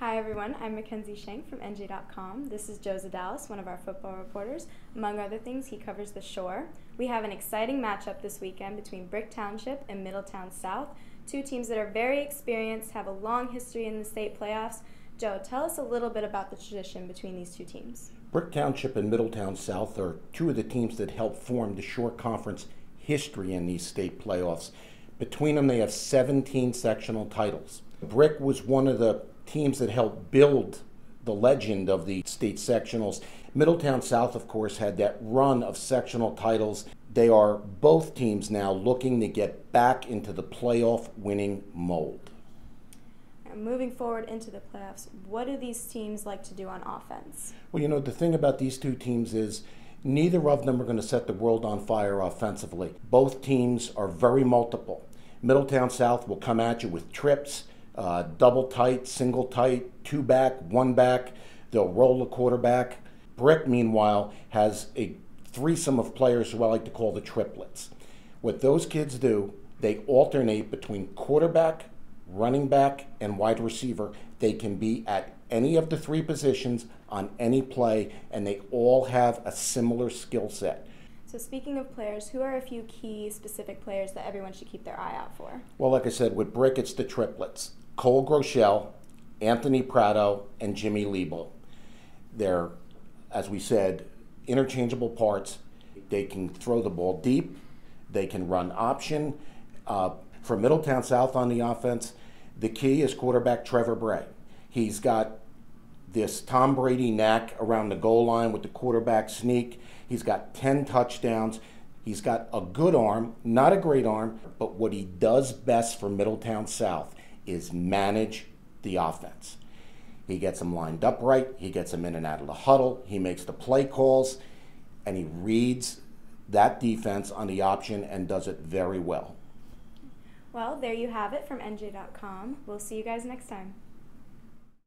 Hi everyone, I'm Mackenzie Shank from NJ.com. This is Joe Zedalis, one of our football reporters. Among other things, he covers the shore. We have an exciting matchup this weekend between Brick Township and Middletown South, two teams that are very experienced, have a long history in the state playoffs. Joe, tell us a little bit about the tradition between these two teams. Brick Township and Middletown South are two of the teams that helped form the Shore Conference history in these state playoffs. Between them, they have 17 sectional titles. Brick was one of the teams that helped build the legend of the state sectionals. Middletown South, of course, had that run of sectional titles. They are both teams now looking to get back into the playoff winning mold. moving forward into the playoffs, what do these teams like to do on offense? Well, you know, the thing about these two teams is neither of them are going to set the world on fire offensively. Both teams are very multiple. Middletown South will come at you with trips uh, double tight, single tight, two back, one back. They'll roll the quarterback. Brick, meanwhile, has a threesome of players who I like to call the triplets. What those kids do, they alternate between quarterback, running back, and wide receiver. They can be at any of the three positions on any play, and they all have a similar skill set. So, speaking of players, who are a few key specific players that everyone should keep their eye out for? Well, like I said, with Brick, it's the triplets. Cole Groeschel, Anthony Prado, and Jimmy Liebel. They're, as we said, interchangeable parts. They can throw the ball deep. They can run option. Uh, for Middletown South on the offense, the key is quarterback Trevor Bray. He's got this Tom Brady knack around the goal line with the quarterback sneak. He's got 10 touchdowns. He's got a good arm, not a great arm, but what he does best for Middletown South is manage the offense. He gets them lined up right, he gets them in and out of the huddle, he makes the play calls, and he reads that defense on the option and does it very well. Well, there you have it from NJ.com. We'll see you guys next time.